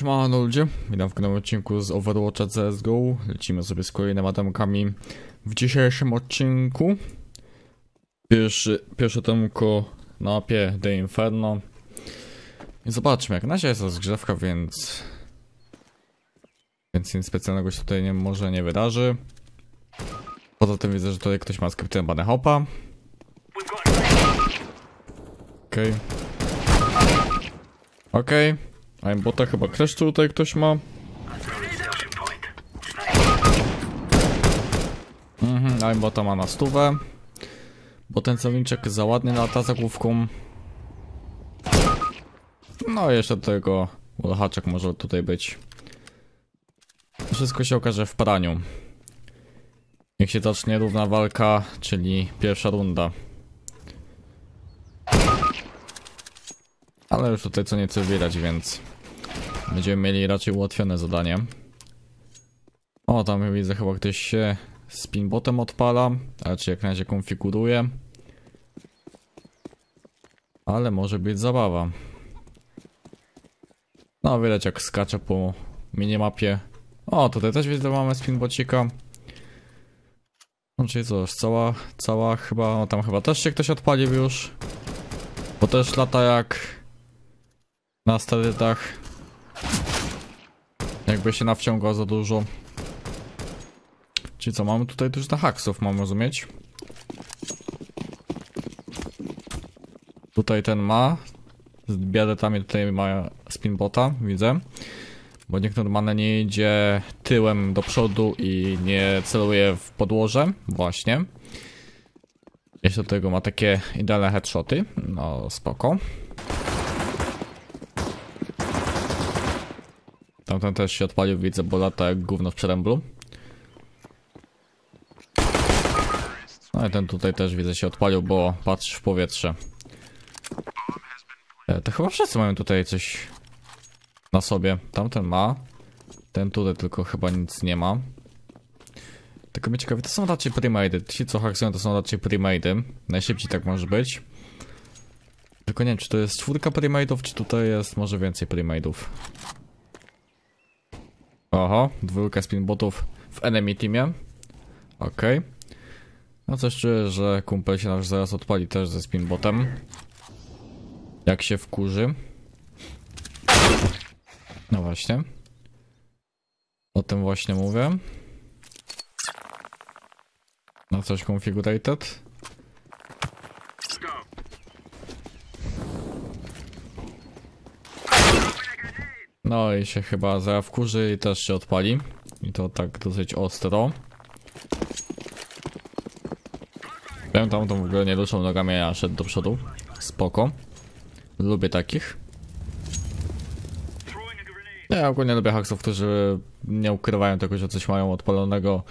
Siemano ludzie, witam w kolejnym odcinku z Overwatcha CSGO. Lecimy sobie z kolejnymi atomkami w dzisiejszym odcinku. Pierwszy, pierwsze temko na mapie The Inferno. I zobaczmy, jak na razie jest rozgrzewka, więc... Więc nic specjalnego się tutaj nie, może nie wydarzy. Poza tym widzę, że tutaj ktoś ma skryptę Banehopa. Okej. Okej. A bota chyba też tutaj ktoś ma. Mhm, aimbota ma na stówę. Bo ten celowniczek za lata za główką. No jeszcze tego ulhaczek może tutaj być. Wszystko się okaże w praniu. Niech się zacznie równa walka, czyli pierwsza runda. Ale już tutaj co nieco widać, więc będziemy mieli raczej ułatwione zadanie. O, tam widzę chyba ktoś się spinbotem odpala, a czy jak na razie konfiguruje. Ale może być zabawa. No widać jak skacze po minimapie. O, tutaj też widzę, mamy spinbocika. No czyli co, cała, cała chyba, o tam chyba też się ktoś odpalił już. Bo też lata jak na sterydach. Jakby się nawciągał za dużo. Czyli co, mamy tutaj dużo haksów, mam rozumieć. Tutaj ten ma. Z biadetami tutaj ma spinbota, widzę. Bo nikt normalnie nie idzie tyłem do przodu i nie celuje w podłoże. Właśnie. Jeszcze do tego ma takie idealne headshoty. No spoko. Tamten też się odpalił, widzę, bo lata jak gówno w przeręblu. No i ten tutaj też widzę się odpalił, bo patrzy w powietrze. E, to chyba wszyscy mają tutaj coś na sobie. Tamten ma. Ten tutaj tylko chyba nic nie ma. Tylko mnie ciekawi, to są raczej premade. Ci co haksują to są raczej premade. Najszybciej tak może być. Tylko nie wiem, czy to jest czwórka premade'ów, czy tutaj jest może więcej premade'ów. Oho, dwójka spinbotów w enemy teamie. Okej. Okay. No coś czuję, że kumpel się nasz zaraz odpali też ze spinbotem. Jak się wkurzy. No właśnie. O tym właśnie mówię. No coś configurated. No i się chyba zaraz wkurzy i też się odpali. I to tak dosyć ostro. Pamiętam tam w ogóle nie ruszał nogami, a szedł do przodu. Spoko. Lubię takich. Ja ogólnie lubię haksów, którzy nie ukrywają tego, że coś mają odpalonego,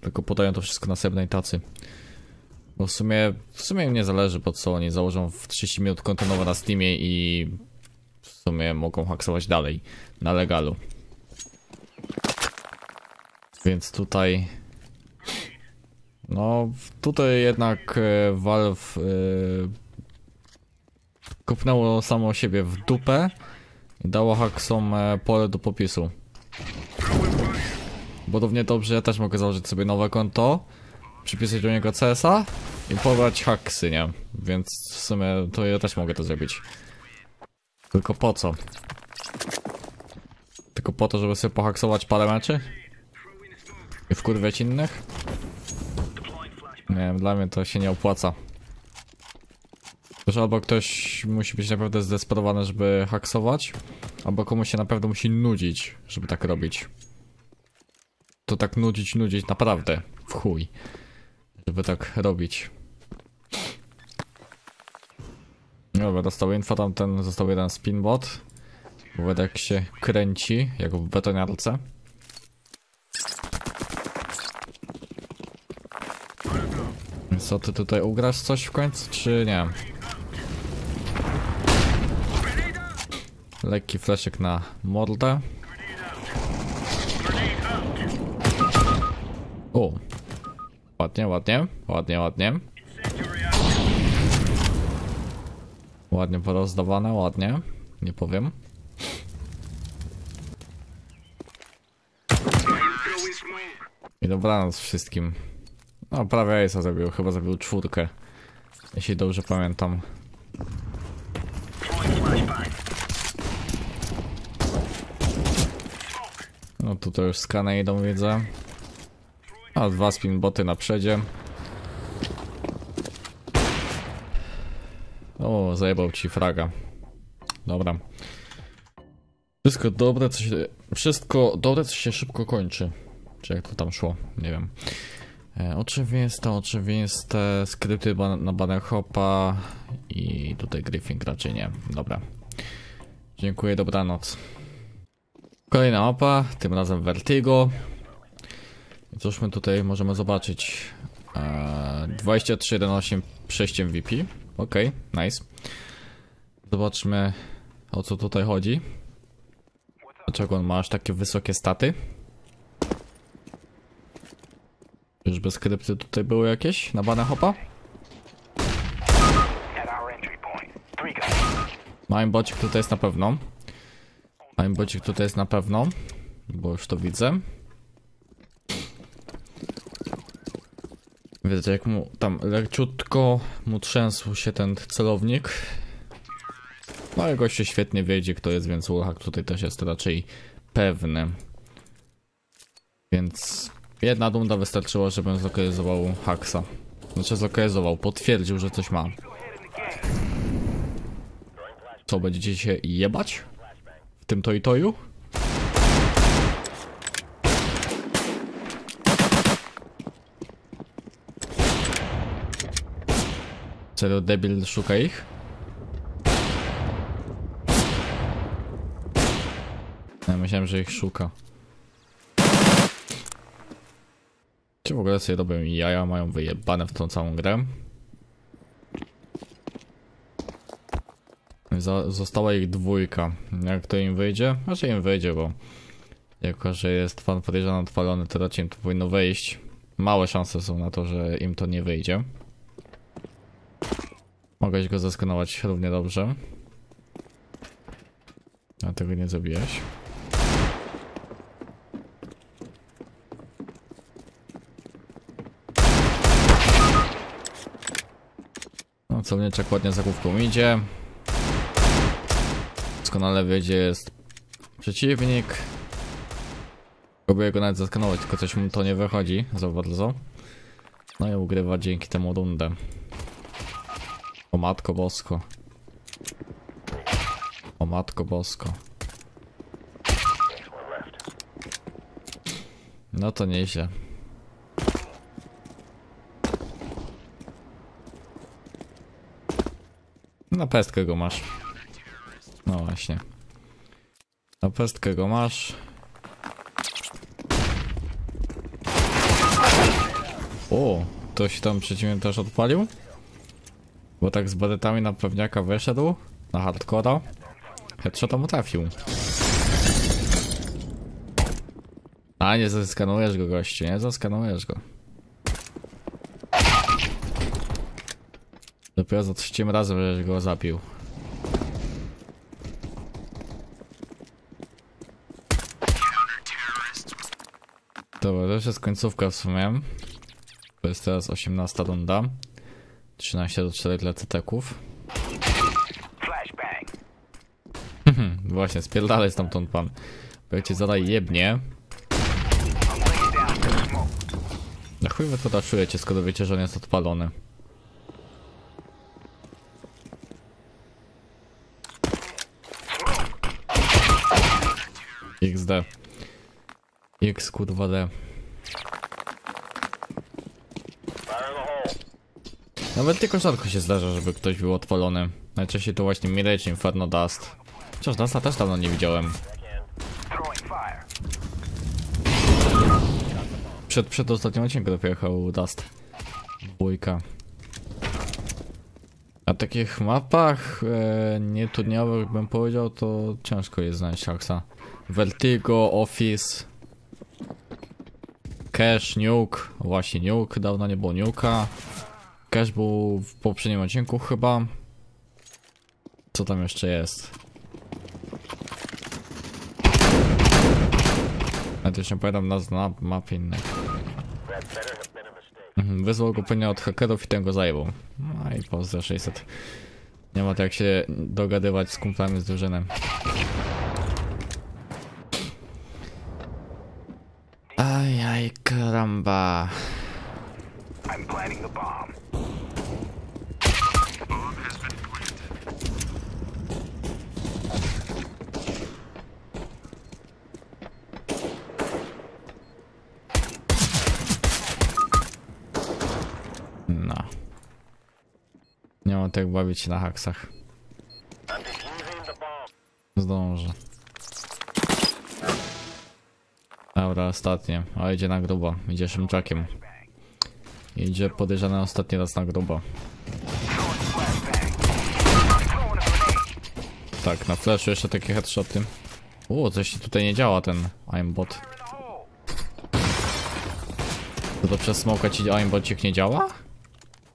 tylko podają to wszystko na srebrnej tacy. Bo w sumie, w sumie im nie zależy po co oni założą w 30 minut kontynuowo na Steamie i w sumie mogą haksować dalej na legalu. Więc tutaj no tutaj jednak e, Valve e, kupnęło samo siebie w dupę i dało haksom e, pole do popisu. Bo równie dobrze ja też mogę założyć sobie nowe konto, przypisać do niego CS-a i pobrać haksy, nie? Więc w sumie to ja też mogę to zrobić. Tylko po co? Tylko po to, żeby sobie pohaksować parę meczy? I wkurwiać innych? Nie wiem, dla mnie to się nie opłaca. Już albo ktoś musi być naprawdę zdesperowany, żeby haksować, albo komuś się naprawdę musi nudzić, żeby tak robić. To tak nudzić, nudzić naprawdę, w chuj, żeby tak robić. Dobra, dostał info, tam ten został jeden spinbot. Bo jak się kręci, jak w betoniarce. Co, ty tutaj ugrasz coś w końcu, czy nie? Lekki fleszek na mordę. O! Ładnie, ładnie, ładnie, ładnie. Ładnie porozdawane, ładnie. Nie powiem. I dobranoc wszystkim. No, prawie Ace'a zabił. Chyba zabił czwórkę. Jeśli dobrze pamiętam. No tutaj już skany idą, widzę. A dwa spinboty na przedzie. O, zajebał ci fraga. Dobra. Wszystko dobre, co się... Wszystko dobre, co się szybko kończy. Czy jak to tam szło? Nie wiem. E, oczywiste, oczywiste. Skrypty ba na banner hopa. I tutaj Griffin raczej nie. Dobra. Dziękuję, dobranoc. Kolejna mapa, tym razem Vertigo. I cóż my tutaj możemy zobaczyć? Eee, 23.11 przejściem VP. Ok, nice. Zobaczmy o co tutaj chodzi. Dlaczego on ma aż takie wysokie staty? Już bez skrypty tutaj były jakieś na bana hopa? At our entry point. Three guys. Mają bocik tutaj jest na pewno. Mają bocik tutaj jest na pewno. Bo już to widzę. Wiecie, jak mu tam leciutko mu trzęsł się ten celownik. No i goście świetnie wiedzie kto jest, więc Ulhak tutaj też jest raczej pewny. Więc jedna dunda wystarczyła, żebym zlokalizował Haxa. Znaczy zlokalizował, potwierdził, że coś ma. Co, będziecie się jebać? W tym to i toju? Serio debil szuka ich? Ja myślałem, że ich szuka. Czy w ogóle sobie robią jaja, mają wyjebane w tą całą grę? Została ich dwójka. Jak to im wyjdzie? Znaczy im wyjdzie, bo jako, że jest fan podejrzany odpalony, to raczej im to powinno wejść. Małe szanse są na to, że im to nie wyjdzie. Mogłeś go zaskanować równie dobrze. A tego nie zrobiłeś. No, celniczek ładnie za główką idzie. Doskonale wie, gdzie jest przeciwnik. Próbuję go nawet zaskanować, tylko coś mu to nie wychodzi za bardzo. No i ugrywa dzięki temu rundę. O matko bosko. O matko bosko. No to nieźle. Na pestkę go masz. No właśnie. Na pestkę go masz. O, ktoś tam przeciwnie też odpalił? Bo tak z badetami na pewniaka wyszedł. Na hardcora. Headshota mu trafił. A, nie zaskanujesz go, gościu, nie zaskanujesz go. Dopiero za trzecim razem, żeś go zabił. Dobra, to już jest końcówka w sumie. To jest teraz 18 runda. 13 do 4 dla ceteków. Właśnie, spierdalaj stamtąd pan. Bo cię zadaj jebnie, na chuj wy to daszujecie, skoro wiecie, że on jest odpalony. XD. X kurwa D. Nawet tylko rzadko się zdarza, żeby ktoś był odpalony. Najczęściej to właśnie Mirage Inferno Dust. Chociaż Dusta też dawno nie widziałem. Przed, przed ostatnim odcinkiem dopiero Dust. Dwójka. Na takich mapach e, nieturniejowych bym powiedział, to ciężko jest znaleźć Haxa. Vertigo, Office, Cash, Nuke, właśnie Nuke, dawno nie było Nuke'a. Cash był w poprzednim odcinku chyba. Co tam jeszcze jest? Nawet już nie pamiętam na mapy innej. Mhm, Wyzwał go pewnie od hakerów i ten go zajebał. No i pozdro 600. Nie ma to jak się dogadywać z kumplami z drużyny. Ajaj, karamba. I'm planting the bomb. Tak bawić się na haksach. Zdążę. Dobra, ostatnie. O, idzie na grubo. Idzie szymczakiem. Idzie podejrzany ostatni raz na grubo. Tak, na flashu jeszcze takie headshoty. O, coś tutaj nie działa ten aimbot. To przez smoka ci aimbotcik nie działa?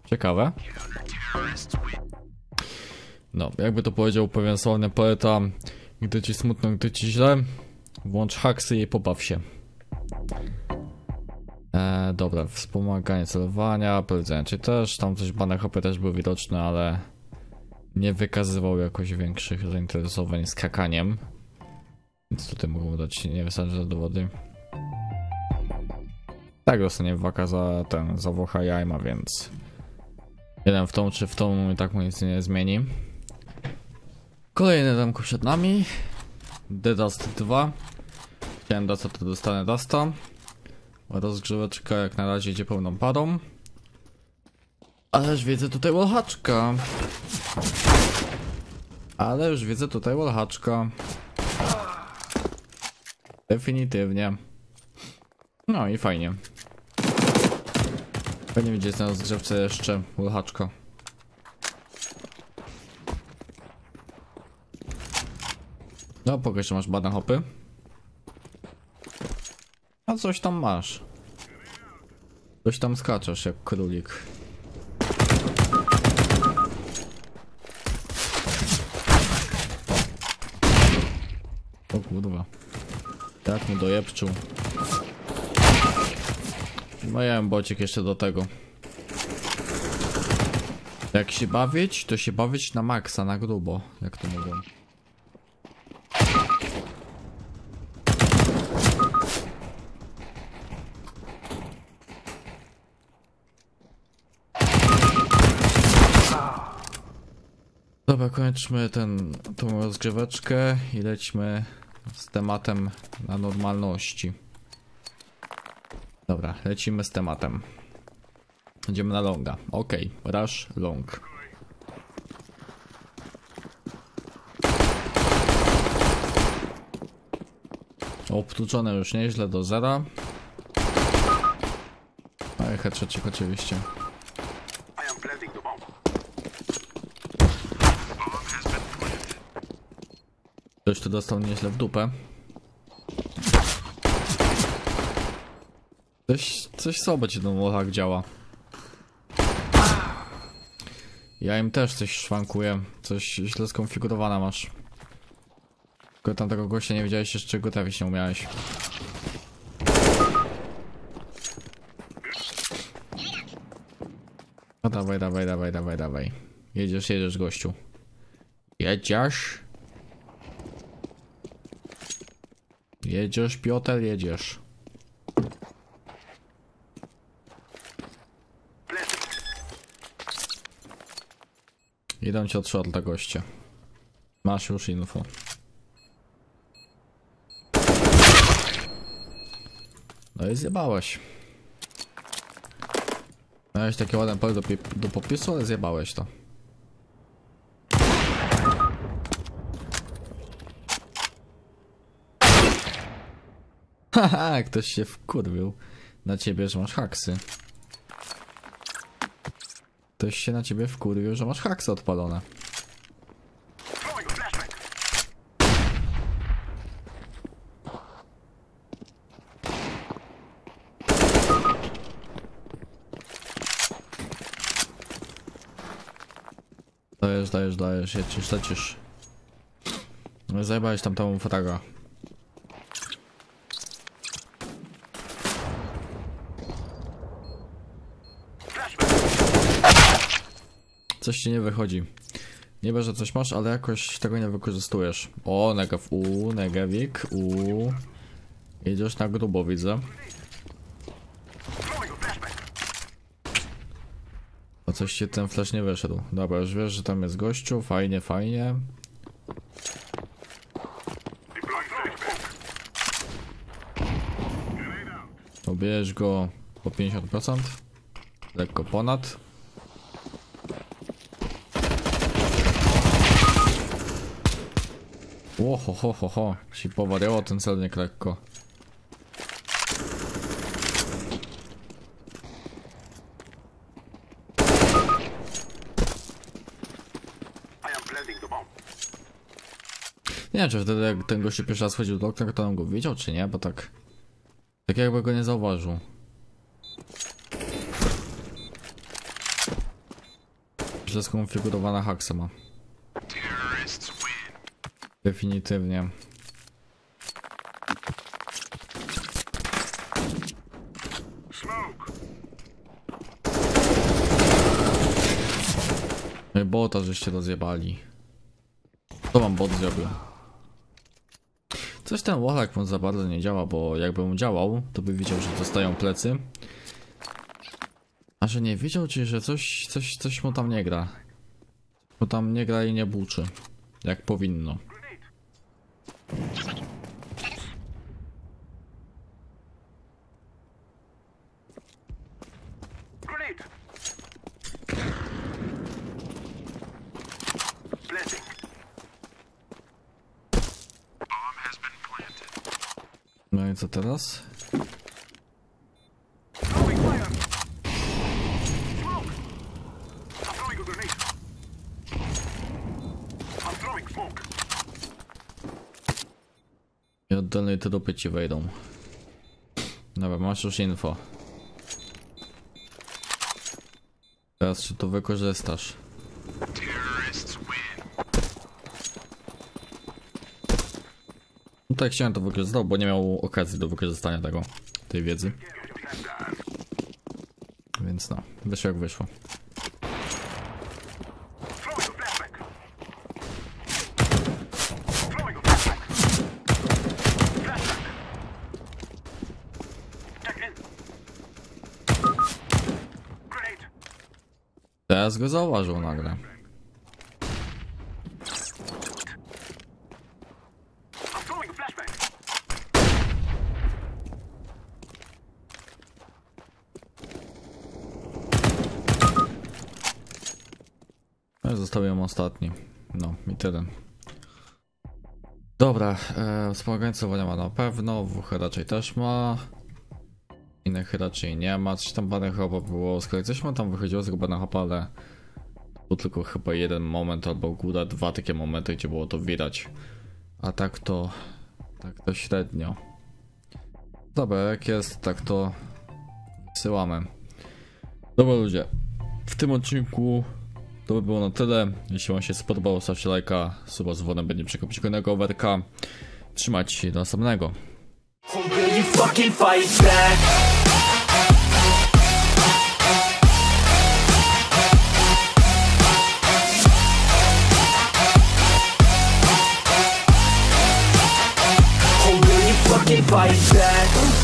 Ciekawe. No, jakby to powiedział pewien sławny poeta, gdy ci smutno, gdy ci źle, włącz haksy i pobaw się. E, dobra, wspomaganie celowania, powiedzenie czy też, tam coś bane hopy też były widoczne, ale nie wykazywał jakoś większych zainteresowań skakaniem. Więc tutaj mogą dać niewystarczające dowody. Tak dostanie waka za ten, za Wocha Jajma, więc jeden w tą czy w tą i tak mu nic nie zmieni. Kolejny damko przed nami. The Dust 2. Chciałem Dusta, to dostanę Dusta. Rozgrzeweczka jak na razie idzie pełną parą. Ależ widzę tutaj wallhaczka. Ale już widzę tutaj wallhaczka. Definitywnie. No i fajnie. Fajnie widzieć na rozgrzewce jeszcze wallhaczka. No, pokaż, że masz badane hopy. A coś tam masz. Coś tam skaczesz jak królik. O kurwa. Tak mu dojebczył. No ja bocik jeszcze do tego. Jak się bawić, to się bawić na maksa, na grubo, jak to mówią. Dobra, kończmy ten, tą rozgrzeweczkę i lećmy z tematem na normalności. Dobra, lecimy z tematem. Idziemy na longa. Ok, rush long. Obtłuczone już nieźle do zera. I headshotcik oczywiście. I am planting the bomb. Ktoś tu dostał nieźle w dupę. Coś, coś słabo ci ten wallhack działa. Ja im też coś szwankuje. Coś źle skonfigurowane masz. Tylko tamtego gościa nie wiedziałeś jeszcze trafić nie umiałeś. No dawaj, dawaj, dawaj, dawaj, dawaj. Jedziesz, jedziesz gościu. Jedziesz? Jedziesz, Piotr, jedziesz. Idą cię od shorta goście. Masz już info. No i zjebałeś. Miałeś takie ładne pole do, do popisu, ale zjebałeś to. Haha, ktoś się wkurwił na ciebie, że masz haksy. Ktoś się na ciebie wkurwił, że masz haksy odpalone. Dajesz, dajesz, dajesz, lecisz, lecisz. Zajebałeś tam tą fotaga. Coś ci nie wychodzi. Niby, że coś masz, ale jakoś tego nie wykorzystujesz. O, negew, u, negewik, u. Jedziesz na grubo, widzę. A coś ci ten flash nie wyszedł. Dobra, już wiesz, że tam jest gościu, fajnie, fajnie. Obierz go po 50%. Lekko ponad. Ło, ho, ho, ho. Ci powariało ten celnik lekko. Nie wiem, czy wtedy jak ten gościu pierwszy raz chodził do okna, to on go widział, czy nie, bo tak... Tak jakby go nie zauważył. Źle skonfigurowana haksa ma. Definitywnie. Bota żeście rozjebali. Co wam bot zrobił? Coś ten Wallach mu za bardzo nie działa, bo jakby mu działał, to by widział, że dostają plecy. A że nie widział, czyli że coś, coś, coś mu tam nie gra. Bo tam nie gra i nie buczy. Jak powinno. No i co teraz? Throwing fire. Smoke. I'm throwing a grenade. I'm throwing smoke. I od dolnej te dupy ci wejdą. Dobra, masz już info. Teraz czy to wykorzystasz? No tak chciałem to wykorzystał, bo nie miał okazji do wykorzystania tego, tej wiedzy. Więc no, wyszło jak wyszło. Go zauważył nagle. Zostawiam ostatni. No, i tyle. Dobra, e, wspomagańcowania ma na pewno, WH raczej też ma. Innych raczej nie ma. Coś tam banych chyba było, kolei coś ma tam wychodziło z banych hopa, ale był tylko chyba jeden moment albo góra dwa takie momenty, gdzie było to widać. A tak to, tak to średnio. Dobra, jak jest, tak to wysyłamy. Dobra ludzie, w tym odcinku to by było na tyle. Jeśli wam się spodobało, stawcie lajka, suba z dzwonem, będzie przekopić kolejnego overka. Trzymajcie się do następnego. Fucking fight back?